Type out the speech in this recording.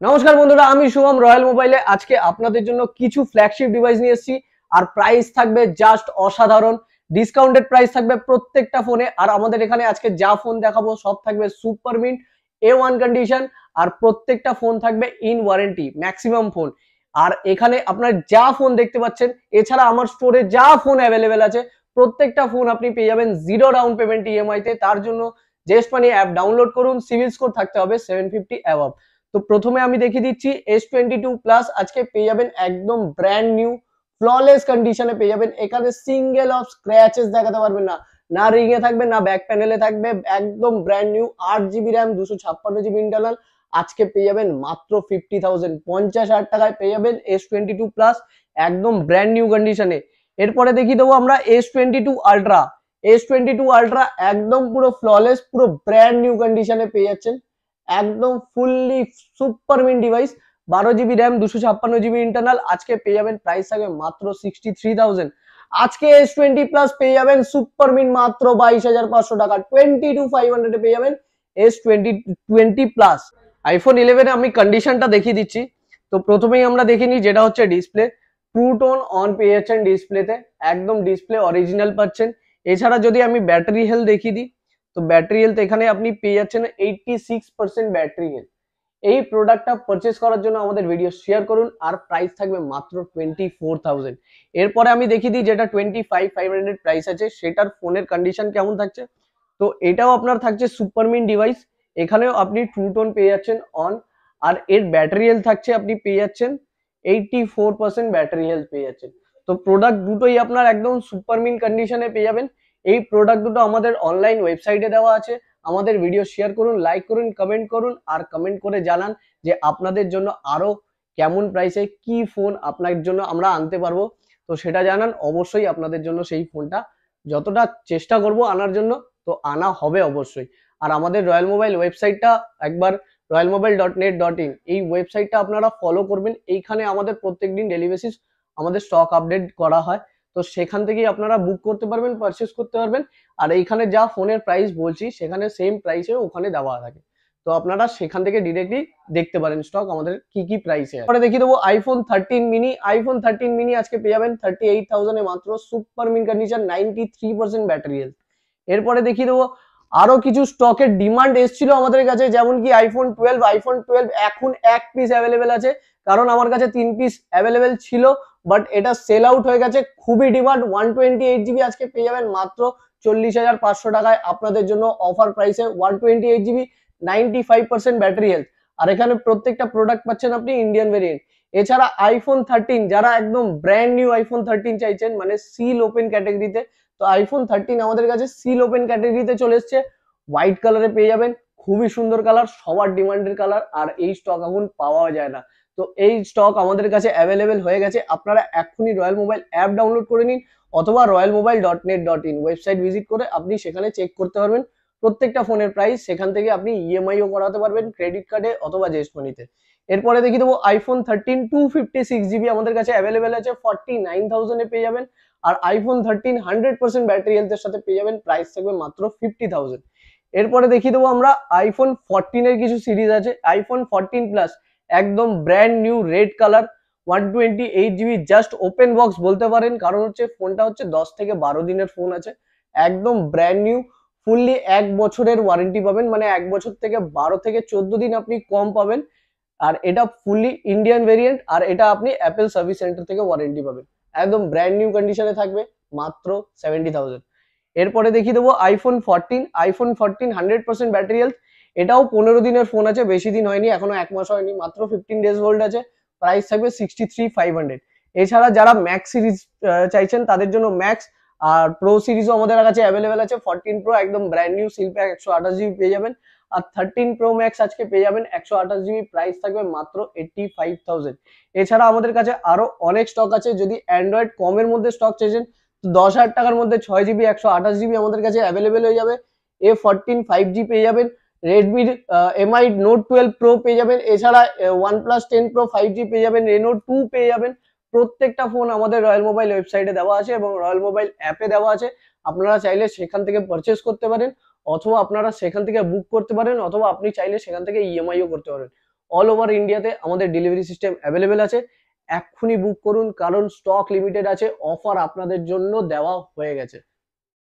নমস্কার বন্ধুরা, আমি শুভম রয়্যাল মোবাইলে আজকে আপনাদের জন্য কিছু ফ্ল্যাগশিপ ডিভাইস নিয়ে এসেছি। আর প্রাইস থাকবে জাস্ট অসাধারণ। ডিসকাউন্টেড প্রাইস থাকবে প্রত্যেকটা ফোনে আর আমাদের এখানে আজকে যা ফোন দেখাবো, সব থাকবে super mint A one condition আর প্রত্যেকটা ফোন থাকবে ইন ওয়ারেন্টি ম্যাক্সিমাম ফোন আর এখানে আপনার যা ফোন দেখতে পাচ্ছেন, এছাড়া আমার স্টোরে যা ফোন অ্যাভেলেবেল আছে, প্রত্যেকটা ফোন আপনি পেয়ে যাবেন জিরো ডাউন পেমেন্ট ইএমআই তে। তার জন্য জেস্ট মানি অ্যাপ ডাউনলোড করুন। সিভিল স্কোর থাকতে হবে সেভেন ফিফটি অ্যাভাব তো প্রথমে আমি দেখিয়ে দিচ্ছি এস টোয়েন্টি টু প্লাস আজকে পেয়ে যাবেন একদম ব্র্যান্ড নিউ ফ্ললেস কন্ডিশনে পেয়ে যাবেন। এখানে সিঙ্গেল অফ স্ক্র্যাচেস দেখাতে পারবেন না। না রিং এ থাকবে, না ব্যাক প্যানেলে থাকবে। একদম ব্র্যান্ড নিউ আট জিবি র্যাম দুশো ছাপ্পান্ন জিবি ইন্টারনাল আজকে পেয়ে যাবেন মাত্র ফিফটি থাউজেন্ড পঞ্চাশ হাজার টাকায় পেয়ে যাবেন এস টোয়েন্টি টু প্লাস একদম ব্র্যান্ড নিউ কন্ডিশনে এরপরে দেখিয়ে দেবো আমরা S twenty two ultra S twenty two ultra একদম পুরো ফ্ললেস পুরো ব্র্যান্ড নিউ কন্ডিশনে পেয়ে যাচ্ছেন। একদম ফুললি সুপার মিন ডিভাইস বারো জিবি র্যাম দুশো ছাপ্পান্ন জিবি ইন্টারনাল আজকে পেয়ে যাবেন প্রাইস থাকবে মাত্র সিক্সটি থ্রি থাউজেন্ড আজকে এস টোয়েন্টি প্লাস পেয়ে যাবেন সুপার মিন মাত্র বাইশ হাজার পাঁচশো টাকা। টোয়েন্টি টু ফাইভ হান্ড্রেডে পেয়ে যাবেন S twenty twenty plus iPhone ইলেভেনে আমি কন্ডিশনটা দেখিয়ে দিচ্ছি। তো প্রথমেই আমরা দেখিনি যেটা হচ্ছে ডিসপ্লে টু টোন অন পেয়ে যাচ্ছেন ডিসপ্লেতে একদম ডিসপ্লে অরিজিনাল পাচ্ছেন। এছাড়া যদি আমি ব্যাটারি হেলথ দেখিয়ে দিই তো ব্যাটারি হেলথ এখানে আপনি পেয়ে যাচ্ছেন eighty six percent battery health এই প্রোডাক্টটা পারচেস করার জন্য আমাদের ভিডিও শেয়ার করুন, আর প্রাইস থাকবে মাত্র টোয়েন্টি ফোর থাউজেন্ড এরপরে আমি দেখিয়ে দিই যেটা twenty five five hundred price আছে, সেটার ফোনের কন্ডিশন কেমন থাকছে। তো এটাও আপনার থাকছে সুপারমিন ডিভাইস এখানেও আপনি ট্রু টোন পেয়ে যাচ্ছেন অন আর এর ব্যাটারি হেলথ থাকছে আপনি পেয়ে যাচ্ছেন eighty four percent battery health পেয়ে যাচ্ছেন। তো প্রোডাক্ট দুটোই আপনার একদম সুপারমিন কন্ডিশনে পেয়ে যাবেন। এই প্রোডাক্ট দুটো আমাদের অনলাইন ওয়েবসাইটে দেওয়া আছে। আমাদের ভিডিও শেয়ার করুন লাইক করুন কমেন্ট করুন আর কমেন্ট করে জানান যে আপনাদের জন্য আরও কেমন প্রাইসে কি ফোন আপনার জন্য আমরা আনতে পারব। তো সেটা জানান, অবশ্যই আপনাদের জন্য সেই ফোনটা যতটা চেষ্টা করব আনার জন্য, তো আনা হবে অবশ্যই। আর আমাদের রয়্যাল মোবাইল ওয়েবসাইটটা একবার royal mobile dot net dot in এই ওয়েবসাইটটা আপনারা ফলো করবেন। এইখানে আমাদের প্রত্যেক দিন আমাদের স্টক আপডেট করা হয়। তো সেখান থেকেই আপনারা বুক করতে পারবেন পারচেস করতে পারবেন। আর এইখানে যা ফোনের প্রাইস বলছি, সেখানে সেম প্রাইসে ওখানে দেওয়া থাকে। তো আপনারা সেখান থেকে ডিরেক্টলি দেখতে পারেন স্টক আমাদের কি কি প্রাইসে পরে দেখিয়ে দেবো iPhone thirteen mini iPhone thirteen mini আজকে পেয়ে যাবেন থার্টি এইট থাউজেন্ডে মাত্র super mint condition ninety three percent battery এরপরে দেখিয়ে দেবো আরও কিছু স্টকের ডিমান্ড এসেছিল আমাদের কাছে যেমন কি আইফোন টুয়েলভ আইফোন টুয়েলভ এখন এক পিস অ্যাভেলেবেল আছে। কারণ আমার কাছে তিন পিস অ্যাভেলেবেল ছিল বাট এটা সেল আউট হয়ে গেছে, খুবই demand one twenty eight GB আজকে পেয়ে যাবেন মাত্র চল্লিশ হাজার পাঁচশো টাকায় আপনাদের জন্য অফার প্রাইসে one twenty eight GB ninety five percent battery health আর এখানে প্রত্যেকটা প্রোডাক্ট পাচ্ছেন আপনি ইন্ডিয়ান ভেরিয়েন্ট এছাড়া আইফোন থার্টিন যারা একদম ব্র্যান্ড নিউ আইফোন থার্টিন চাইছেন মানে সিল ওপেন ক্যাটাগরিতে তো আইফোন থার্টিন আমাদের কাছে সিল ওপেন ক্যাটাগরিতে চলে এসছে। হোয়াইট কালারে পেয়ে যাবেন, খুবই সুন্দর কালার সবার ডিমান্ডের কালার আর এই স্টক এখন পাওয়া যায় না। তো এই স্টক আমাদের কাছে অ্যাভেলেবেল হয়ে গেছে। আপনারা এখনই রয়্যাল মোবাইল অ্যাপ ডাউনলোড করে নিন অথবা royal mobile dot net dot in website visit করে আপনি সেখানে চেক করতে পারবেন। প্রত্যেকটা ফোনের প্রাইস সেখান থেকে আপনি ইএমআইও করাতে পারবেন ক্রেডিট কার্ডে অথবা জেস্ট মানিতে এরপরে দেখিয়ে দেবো iPhone thirteen two fifty six GB আমাদের কাছে অ্যাভেলেবেল আছে ফর্টি নাইন থাউজেন্ডে পেয়ে যাবেন। আর iPhone thirteen hundred percent battery হেলথের সাথে পেয়ে যাবেন প্রাইস থাকবে মাত্র ফিফটি থাউজেন্ড এরপরে দেখিয়ে দেবো আমরা আইফোন ফোরটিনের কিছু সিরিজ আছে। আইফোন ফোরটিন প্লাস একদম brand new red colour one twenty eight GB just open box বলতে পারেন। কারণ হচ্ছে ফোনটা হচ্ছে দশ থেকে বারো দিনের ফোন আছে। একদম ব্র্যান্ড নিউ ফুললি এক বছরের ওয়ারেন্টি পাবেন। মানে এক বছর থেকে বারো থেকে চোদ্দ দিন আপনি কম পাবেন। আর এটা ফুললি ইন্ডিয়ান ভেরিয়েন্ট আর এটা আপনি অ্যাপেল সার্ভিস সেন্টার থেকে ওয়ারেন্টি পাবেন। একদম ব্র্যান্ড নিউ কন্ডিশনে থাকবে, মাত্র সেভেন্টি থাউজেন্ড এরপরে দেখিয়ে দেবো iPhone fourteen iPhone fourteen hundred percent battery health এটাও পনেরো দিনের ফোন আছে, বেশি দিন হয়নি, এখনও এক মাস হয়নি, মাত্র ফিফটিন ডেজ হোল্ড আছে প্রাইস থাকবে সিক্সটি থ্রি ফাইভ হান্ড্রেড এছাড়া যারা ম্যাক্স সিরিজ চাইছেন, তাদের জন্য ম্যাক্স আর প্রো সিরিজও আমাদের কাছে অ্যাভেলেবেল আছে ফোরটিন প্রো একদম ব্র্যান্ড নিউ সিল প্যাক একশো আঠাশ জিবি পেয়ে যাবেন, আর থার্টিন প্রো ম্যাক্স আজকে পেয়ে যাবেন, একশো আঠাশ জিবি প্রাইস থাকবে মাত্র এইটটি ফাইভ থাউজেন্ড এছাড়া আমাদের কাছে আরও অনেক স্টক আছে, যদি অ্যান্ড্রয়েড কমের মধ্যে স্টক চাইছেন দশ হাজার টাকার মধ্যে ছয় জিবি একশো আঠাশ জিবি আমাদের কাছে অ্যাভেলেবেল হয়ে যাবে। এ ফোরটিন ফাইভ জি পেয়ে যাবেন রেডমির এমআই নোট টুয়েলভ প্রো পেয়ে যাবেন। এছাড়া one plus ten pro five G পেয়ে যাবেন রেনো টু পেয়ে যাবেন। প্রত্যেকটা ফোন আমাদের রয়্যাল মোবাইল ওয়েবসাইটে দেওয়া আছে এবং রয়্যাল মোবাইল অ্যাপে দেওয়া আছে। আপনারা চাইলে সেখান থেকে পারচেস করতে পারেন, অথবা আপনারা সেখান থেকে বুক করতে পারেন, অথবা আপনি চাইলে সেখান থেকে ইএমআইও করতে পারেন। অল ওভার ইন্ডিয়াতে আমাদের ডেলিভারি সিস্টেম অ্যাভেলেবেল আছে। এক্ষুনি বুক করুন, কারণ স্টক লিমিটেড আছে অফার আপনাদের জন্য দেওয়া হয়ে গেছে।